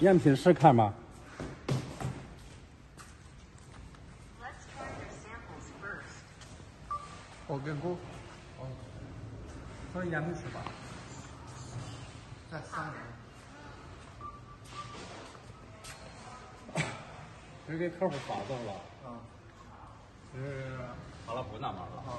样品试看吗？我跟姑，哦，一样品是吧。再商量。是给客户发走了？嗯。是。好了，不那么了。啊。